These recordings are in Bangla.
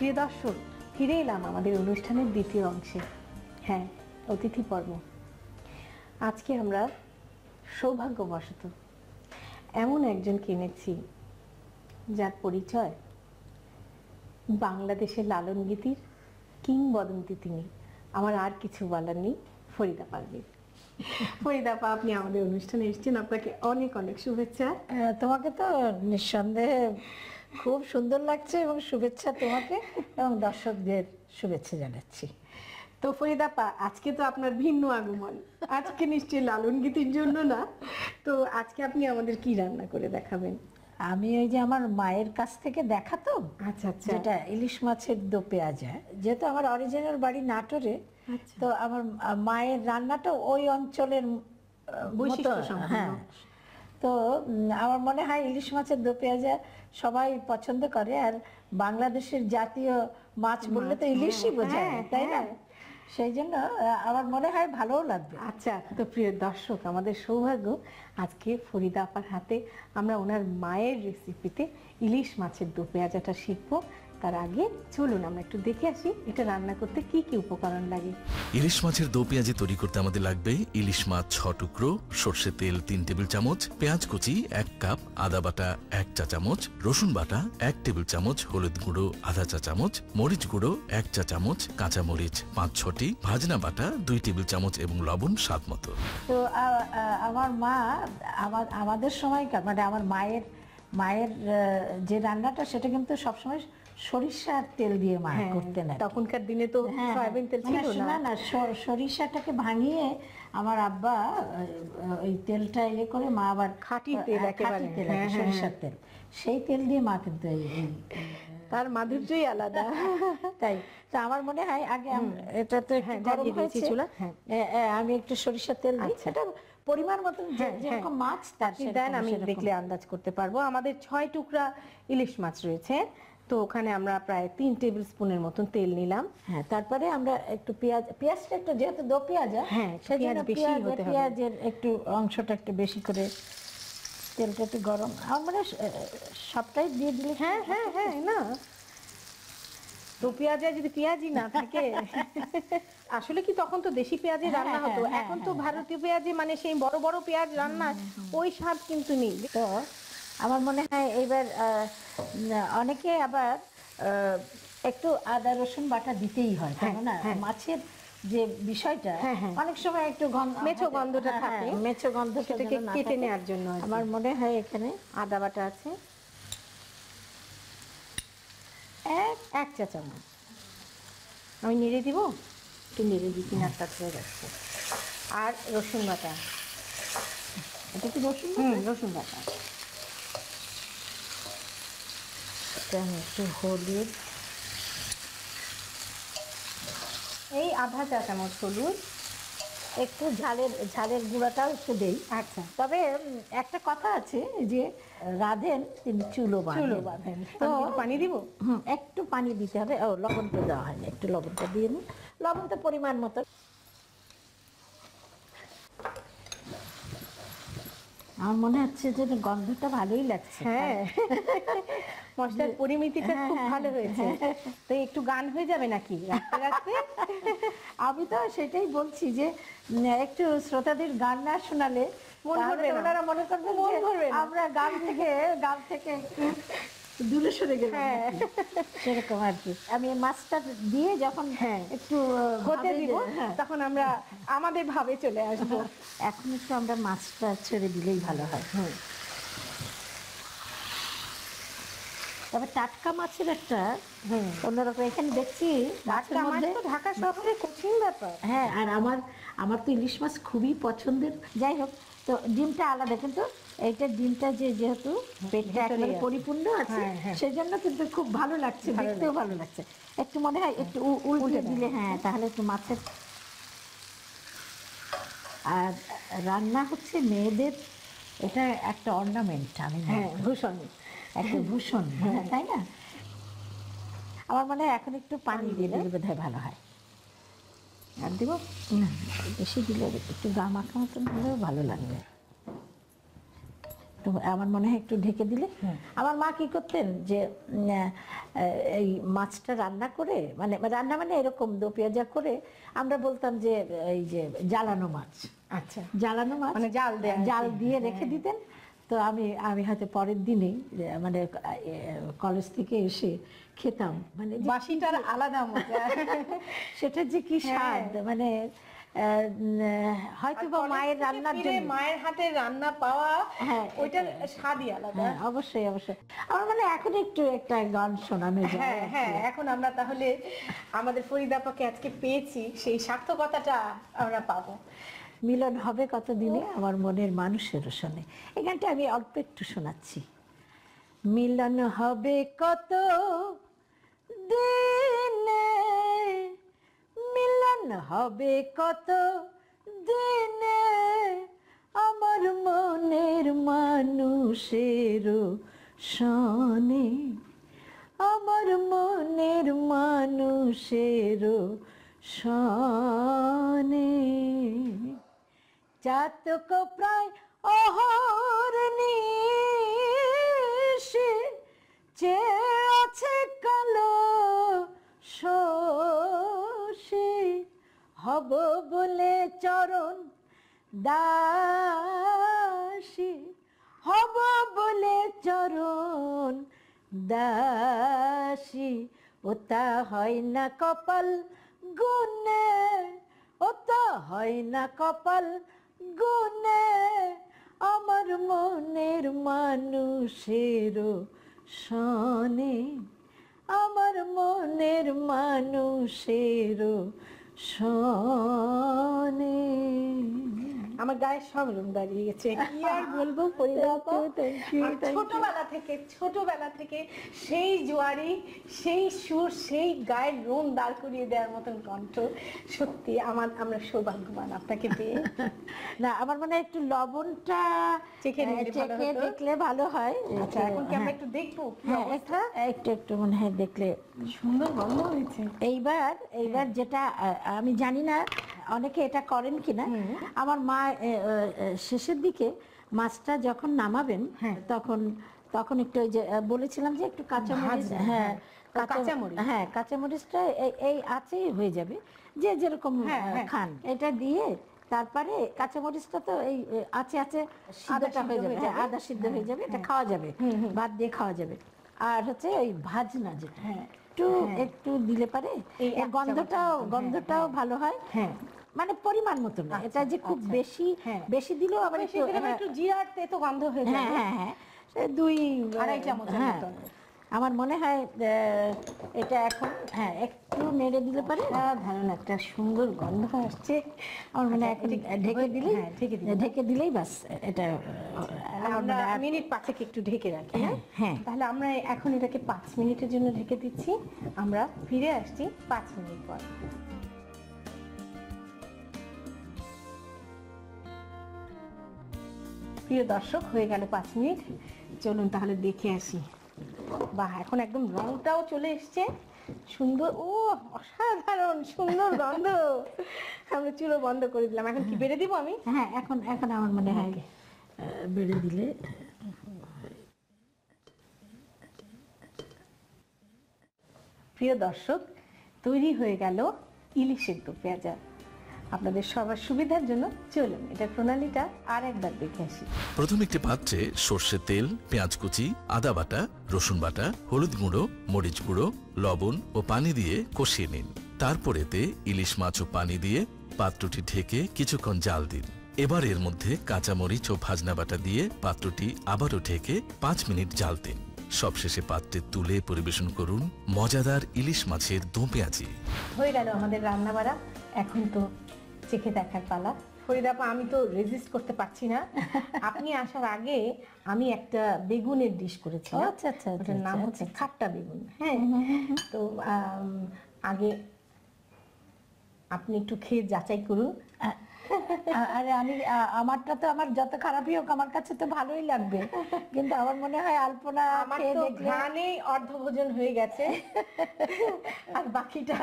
প্রিয় দর্শক, ফিরে এলাম আমাদের অনুষ্ঠানের দ্বিতীয় অংশে। হ্যাঁ অতিথি পর্ব। আজকে আমরা সৌভাগ্যবশত এমন একজনকে এনেছি যার পরিচয় বাংলাদেশের লালন গীতির কিংবদন্তি তিনি। আমার আর কিছু বলার নেই, ফরিদা পারভিন ফরিদা আপা আপনি আমাদের অনুষ্ঠানে এসেছেন। আপনাকে অনেক অনেক শুভেচ্ছা। তোমাকে তো নিঃসন্দেহে খুব সুন্দর লাগছে এবং শুভেচ্ছা তোমাকে এবং দর্শকদের শুভেচ্ছা জানাচ্ছি। তো ফরিদাপা আজকে তো আপনার ভিন্ন আগমন। আজকে নিশ্চয়ই লালন গীতির জন্য না। তো আজকে আপনি আমাদের কি রান্না করে দেখাবেন? আমি ওই যে আমার মায়ের কাছ থেকে দেখা তো আচ্ছা আচ্ছা। যেটা ইলিশ মাছের দো পেঁয়াজা যেহেতু আমার অরিজিনাল বাড়ি নাটোরে আচ্ছা। তো আমার মায়ের রান্নাটা ওই অঞ্চলের বৈশিষ্ট্য হ্যাঁ। তো আমার মনে হয় ইলিশ মাছের দো পেঁয়াজা সবাই পছন্দ করে আর বাংলাদেশের জাতীয় মাছ বললে তো ইলিশই বোঝায় হ্যাঁ, তাই না? হ্যাঁ। সেই জন্য আমার মনে হয় ভালোও লাগবে। আচ্ছা। তো প্রিয় দর্শক আমাদের সৌভাগ্য আজকে ফরিদা আপার হাতে আমরা ওনার মায়ের রেসিপিতে ইলিশ মাছের দু পেঁয়াজাটা শিখব। তার আগে চলুন আমরা একটু দেখে আসি এটা রান্না করতে কি কি উপকরণ লাগে। ইলিশ মাছের দো পেঁয়াজি তৈরি করতে আমাদের লাগবে ইলিশ মাছ ছ টুকরো সর্ষে তেল তিন টেবিল চামচ পেঁয়াজ কুচি এক কাপ আদা বাটা এক চা চামচ রসুন বাটা এক টেবিল চামচ হলুদ গুঁড়ো আধা চা চামচ মরিচ গুঁড়ো এক চা চামচ কাঁচা মরিচ পাঁচ ছটি ভাজনা বাটা দুই টেবিল চামচ এবং লবণ স্বাদ মতো। তো আমার মা আমার আমাদের সময়কার মানে আমার মায়ের মায়ের যে রান্নাটা সেটা কিন্তু সবসময় সরিষার তেল দিয়ে মা হ্যাঁ, করতেন তখনকার দিনে তো হ্যাঁ, সয়াবিন তেল মানে ছিল না। না সরিষাটাকে ভাঙিয়ে আমার আব্বা ওই তেলটা ইয়ে করে মা আবার খাঁটি তেল হ্যাঁ, একেবারে। হ্যাঁ, হ্যাঁ, সরিষার তেল। সেই তেল দিয়ে মা কিন্তু তার মাধুর্যই আলাদা। তাই। তো আমার মনে হয় আগে এটা তো হ্যাঁ, গরম হয়েছে। হ্যাঁ। আমি একটু সরিষার তেল দিই। আচ্ছা। সেটা পরিমাণ মতন হ্যাঁ, যেরকম হ্যাঁ। মাছ তার দেন আমি দেখলে আন্দাজ করতে পারব। আমাদের ছয় টুকরা ইলিশ মাছ রয়েছে। তো ওখানে আমরা প্রায় তিন টেবিল স্পুনের মতন তেল নিলাম। হ্যাঁ। তারপরে আমরা একটু পেঁয়াজ পেঁয়াজটা একটু যেহেতু দো পেঁয়াজ হ্যাঁ, পেঁয়াজ বেশি হতে হবে। পেঁয়াজের একটু অংশটা একটু বেশি করে তেলটা একটু গরম। আমার মানে সবটাই দিয়ে দিলে হ্যাঁ হ্যাঁ হ্যাঁ না। তো পেঁয়াজে যদি পেঁয়াজই না থাকে। আসলে কি তখন তো দেশি পেঁয়াজে হ্যাঁ, রান্না হতো। হ্যাঁ, এখন তো ভারতীয় পেঁয়াজে মানে সেই বড় বড় পেঁয়াজ রান্না ওই স্বাদ কিন্তু নেই। তো আমার মনে হয় এইবার অনেকে আবার একটু আদা রসুন বাটা দিতেই হয় তাই না? হ্যাঁ। মাছের যে বিষয়টা হ্যাঁ, হ্যাঁ। অনেক সময় একটু মেছো গন্ধটা হ্যাঁ, থাকে। হ্যাঁ, মেছো গন্ধ সেটাকে কেটে নেওয়ার জন্য আমার মনে হয় এখানে আদা বাটা আছে। এক এক চা চামচ। আমি নেড়ে দিব? একটু নেড়ে দিই কিনারটা হয়ে যাচ্ছে আর রসুন বাটা। এটা কি রসুন রসুন বাটা। এটা একটু হলুদ। এই আধা চা চামচ হলুদ। একটু ঝালের ঝালের গুঁড়াটাও একটু দেই। আচ্ছা। তবে একটা কথা আছে যে রাধেন তিনি চুলো চুলো বাঁধেন। তো পানি দিব? হুম একটু পানি দিতে হবে। ও লবণটা দেওয়া হয়নি। একটু লবণটা দিয়ে নিন লবণটা পরিমাণ মতো আমার মনে হচ্ছে যে গন্ধটা ভালোই লাগছে হ্যাঁ। মশলার পরিমিতিটা হ্যাঁ, খুব হ্যাঁ, ভালো হয়েছে। তো একটু গান হয়ে যাবে নাকি? রাখতে রাখতে? আমি তো সেটাই বলছি যে একটু শ্রোতাদের গান না শোনালে মন করবে ওনারা মনে করবে মন করবে আমরা গান থেকে গান থেকে একটু দূরে সরে গেলাম হ্যাঁ। সেরকম আর কি আমি মাছটা দিয়ে যখন হ্যাঁ। একটু হতে দিব হ্যাঁ তখন আমরা আমাদের ভাবে চলে আসব এখন একটু আমরা মাছটা ছেড়ে দিলেই ভালো হয় হুম। তবে টাটকা মাছের একটা হুম। অন্যরকম এখানে দেখছি টাটকা মাছ তো ঢাকা শহরে কঠিন ব্যাপার হ্যাঁ আর আমার আমার তো ইলিশ মাছ খুবই পছন্দের যাই হোক তো ডিমটা আলাদা কিন্তু এইটা ডিমটা যে যেহেতু পেটটা ভিতরে একেবারে পরিপূর্ণ আছে হ্যাঁ, হ্যাঁ। সেই জন্য কিন্তু খুব ভালো লাগছে দেখতেও ভালো লাগছে। একটু মনে হয় একটু উল্টে দিলে হ্যাঁ তাহলে একটু মাছের আর রান্না হচ্ছে মেয়েদের এটা একটা অর্নামেন্ট আমি হ্যাঁ ভূষণ। একটা ভূষণ তাই না? আমার মনে হয় এখন একটু পানি দিলে বোধহয় ভালো হয়। আর দিব? বেশি দিলে একটু গা মাখা মতন হলেও ভালো লাগবে। আমার মনে হয় একটু ঢেকে দিলে। আমার মা কি করতেন যে এই মাছটা রান্না করে মানে রান্না মানে এরকম দো পেঁয়াজা করে আমরা বলতাম যে এই যে জ্বালানো মাছ। আচ্ছা। জ্বালানো মাছ মানে জাল দেয়া জাল দিয়ে রেখে দিতেন। তো আমি আমি হয়তো পরের দিনেই মানে কলেজ থেকে এসে খেতাম। মানে বাসিটার আলাদা মজা। সেটা যে কি হ্যাঁ। স্বাদ মানে হয়তো বা মায়ের রান্নার জন্য। মায়ের হাতে রান্না পাওয়া হ্যাঁ, ওইটার স্বাদই আলাদা। হ্যাঁ অবশ্যই অবশ্যই। আমার মানে এখন একটু একটা গান শোনানো যায় হ্যাঁ হ্যাঁ এখন আমরা তাহলে আমাদের ফরিদাপাকে আজকে পেয়েছি সেই সার্থকতাটা আমরা পাবো। মিলন হবে কতদিনে? আমার মনের মানুষের শোনে। এই গানটা আমি অল্প একটু শোনাচ্ছি। মিলন হবে কত দিনে? হবে কত? দিনে আমার মনের মানুষের শনে আমার মনের মানুষের শনে জাতক প্রায় অহর চেয়ে আছে কালো শোষে হব বলে চরণ দাসী। হব বলে চরণ দাসী। ওটা হয় না কপাল গুনে ওটা হয় না কপাল গুনে আমার মনের মানুষের শনে আমার মনের মানুষের শনে আমার গায়ে সব রুম দাঁড়িয়ে গেছে। কি আর বলব. ছোটবেলা থেকে ছোটবেলা থেকে সেই জোয়ারি সেই সুর সেই গায়ের রোম দাঁড় করিয়ে দেওয়ার মতন কণ্ঠ সত্যি আমার আমরা সৌভাগ্যবান আপনাকে পেয়ে। না আমার মানে একটু লবণটা চেখে দেখলে ভালো হয়। আচ্ছা এখন কি আমরা হ্যাঁ। একটু দেখব? হ্যাঁ? একটা একটু একটু মনে হয় দেখলে সুন্দর গন্ধ হয়েছে। এইবার এইবার যেটা আমি জানি না অনেকে এটা করেন কিনা? আমার মা শেষের দিকে মাছটা যখন নামাবেন হ্যাঁ। তখন তখন একটু ওই যে বলেছিলাম যে একটু কাঁচামরিচ হ্যাঁ। কাঁচামরিচ। হ্যাঁ কাঁচামরিচটা এই এই আছেই হয়ে যাবে। যে যেরকম হ্যাঁ, হ্যাঁ। খান। এটা দিয়ে তারপরে কাঁচামরিচটা তো এই আছে আছে সিদ্ধ হয়ে যাবে। হ্যাঁ, আদা সিদ্ধ হয়ে যাবে এটা খাওয়া যাবে ভাত দিয়ে খাওয়া যাবে। আর হচ্ছে ওই ভাজনা যেটা হ্যাঁ। একটু একটু দিলে পারে গন্ধটাও গন্ধটাও ভালো হয়। হ্যাঁ। মানে পরিমাণ মতো না এটা যে খুব বেশি হ্যাঁ। বেশি দিলেও আবার একটু দিলে আবার একটু জিরার তেতো গন্ধ হয়ে যায়। হ্যাঁ হ্যাঁ সে দুই আড়াই চামচের হ্যাঁ। আমার মনে হয় এটা এখন হ্যাঁ একটু নেড়ে দিলে পারে। সাধারণ একটা সুন্দর গন্ধ আসছে। আমার মনে হয় আচ্ছা, ঢেকে হয়ে- হ্যাঁ, দিলে। ঢেকে দিলেই বাস এটা আমরা মনে হয় মিনিট পাঁচেক একটু ঢেকে রাখি হ্যাঁ? হ্যাঁ। তাহলে আমরা এখন এটাকে পাঁচ মিনিটের জন্য ঢেকে দিচ্ছি। আমরা ফিরে আসছি পাঁচ মিনিট পর। প্রিয় দর্শক হয়ে গেল পাঁচ মিনিট। চলুন তাহলে দেখে আসি। বাহ এখন একদম রংটাও চলে এসছে। সুন্দর ও অসাধারণ সুন্দর গন্ধ। আমরা চুলো বন্ধ করে দিলাম। এখন কি বেড়ে দিব আমি? হ্যাঁ এখন এখন আমার মনে হয়। বেড়ে দিলে। প্রিয় দর্শক তৈরি হয়ে গেল ইলিশের দো পেঁয়াজা আপনাদের সবার সুবিধার জন্য চলুন এটার প্রণালীটা আর একবার দেখে আসি। প্রথম একটি পাত্রে সর্ষের তেল পেঁয়াজ কুচি আদা বাটা রসুন বাটা হলুদ গুঁড়ো মরিচ গুঁড়ো লবণ ও পানি দিয়ে কষিয়ে নিন। তারপর এতে ইলিশ মাছ ও পানি দিয়ে পাত্রটি ঢেকে কিছুক্ষণ জাল দিন। এবার এর মধ্যে কাঁচামরিচ ও ভাজনা বাটা দিয়ে পাত্রটি আবারও ঢেকে পাঁচ মিনিট জাল দিন। সবশেষে পাত্রে তুলে পরিবেশন করুন মজাদার ইলিশ মাছের দোপেঁয়াজি হয়ে গেল আমাদের রান্না বাড়া এখন তো চেখে দেখার পালা। ফরিদাপা আমি তো রেজিস্ট করতে পারছি না। আপনি আসার আগে আমি একটা বেগুনের ডিশ করেছি। আচ্ছা, আচ্ছা, ওটার নাম আচ্ছা, হচ্ছে খাট্টা বেগুন হ্যাঁ। তো আগে আপনি একটু খেয়ে যাচাই করুন। আরে আমি আমারটা তো আমার যত খারাপই হোক আমার কাছে তো ভালোই লাগবে। কিন্তু আমার মনে হয় আলপনা খেয়ে দেখলে অর্ধভোজন হয়ে গেছে। আর বাকিটা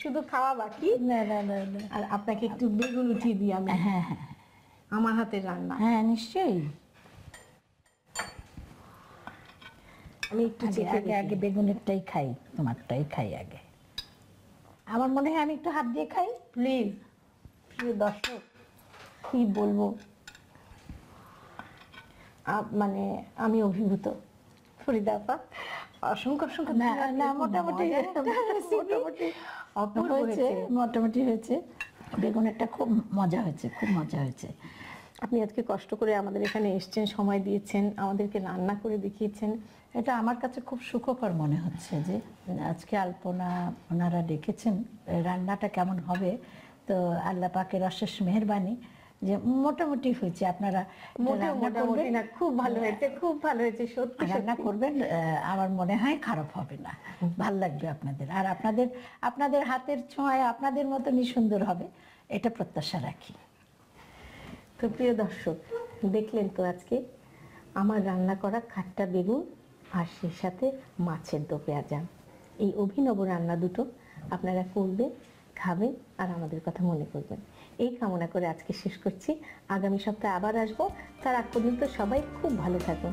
শুধু খাওয়া বাকি। না না না আর আপনাকে একটু বেগুন উঠিয়ে দিই আমি। হ্যাঁ হ্যাঁ আমার হাতের রান্না। হ্যাঁ নিশ্চয়ই। আমি একটু আগে আগে বেগুনেরটাই খাই তোমারটাই খাই আগে। আমার মনে হয় আমি একটু হাত দিয়ে খাই। প্লিজ। প্রিয় দর্শক কি বলব? মানে আমি অভিভূত। ফরিদা আপা অসংখ্য অসংখ্য না মোটামুটি হয়েছে। মোটামুটি হয়েছে। বেগুনেরটা খুব মজা হয়েছে খুব মজা হয়েছে। আপনি আজকে কষ্ট করে আমাদের এখানে এসেছেন সময় দিয়েছেন আমাদেরকে রান্না করে দেখিয়েছেন। এটা আমার কাছে খুব সুখকর মনে হচ্ছে যে আজকে আলপনা ওনারা ডেকেছেন রান্নাটা কেমন হবে। তো আল্লাহ পাকের অশেষ মেহরবানি। যে মোটামুটি হয়েছে আপনারা মোটামুটি না খুব ভালো হয়েছে খুব ভালো হয়েছে সত্যি রান্না করবেন আমার মনে হয় খারাপ হবে না। ভালো লাগবে আপনাদের। আর আপনাদের আপনাদের হাতের ছোঁয়ায় আপনাদের মতনই সুন্দর হবে এটা প্রত্যাশা রাখি। তো প্রিয় দর্শক দেখলেন তো আজকে আমার রান্না করা খাট্টা বেগুন আর সেই সাথে মাছের দো পেঁয়াজা এই অভিনব রান্না দুটো আপনারা করবেন খাবেন আর আমাদের কথা মনে করবেন। এই কামনা করে আজকে শেষ করছি। আগামী সপ্তাহে আবার আসব। তার আগ পর্যন্ত সবাই খুব ভালো থাকুন।